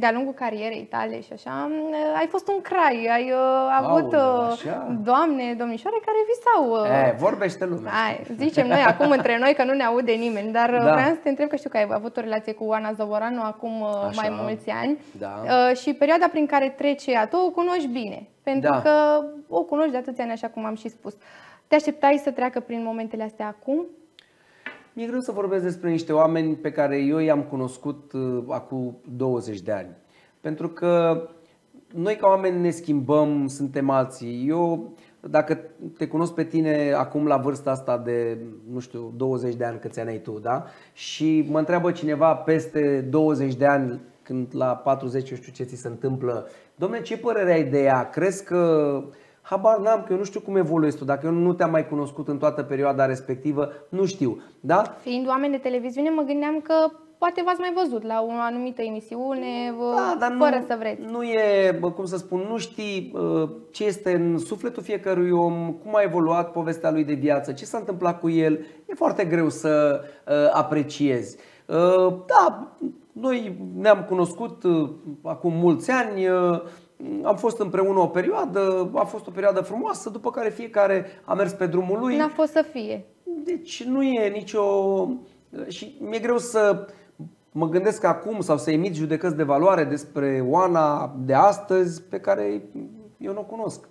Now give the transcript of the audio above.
de-a lungul carierei tale și așa, ai fost un crai, ai uh, avut, Aoleu, uh, așa? doamne, domnișoare care visau. uh, E, vorbește lumea. Hai, zicem noi acum între noi că nu ne aude nimeni, dar Da. da. vreau să te întreb că știu că ai avut o relație cu Ana Zăvoranu acum uh, Așa. mai mulți ani Da. Uh, și perioada prin care trece ea, tu o cunoști bine, pentru Da. că o cunoști de atâția ani, așa cum am și spus. Te așteptai să treacă prin momentele astea acum? Mi-e greu să vorbesc despre niște oameni pe care eu i-am cunoscut uh, acum 20 de ani. Pentru că noi ca oameni ne schimbăm, suntem alții. Eu, dacă te cunosc pe tine acum la vârsta asta de, nu știu, 20 de ani câți ani ai tu, da? Și mă întreabă cineva peste 20 de ani, când la 40 eu știu ce ți se întâmplă, domne, ce părere ai de ea? Crezi că Habar n-am, că eu nu știu cum evoluezi tu. Dacă eu nu te-am mai cunoscut în toată perioada respectivă, nu știu. Da? Fiind oameni de televiziune, mă gândeam că poate v-ați mai văzut la o anumită emisiune, Da, dar fără nu, să vreți. Nu e, bă, cum să spun, nu știi uh, ce este în sufletul fiecărui om, cum a evoluat povestea lui de viață, ce s-a întâmplat cu el. E foarte greu să uh, apreciezi. Uh, Da, noi ne-am cunoscut uh, acum mulți ani, uh, am fost împreună o perioadă, a fost o perioadă frumoasă, după care fiecare a mers pe drumul lui. N-a fost să fie. Deci nu e nicio... Și mi-e greu să mă gândesc acum sau să emit judecăți de valoare despre Oana de astăzi pe care eu nu o cunosc.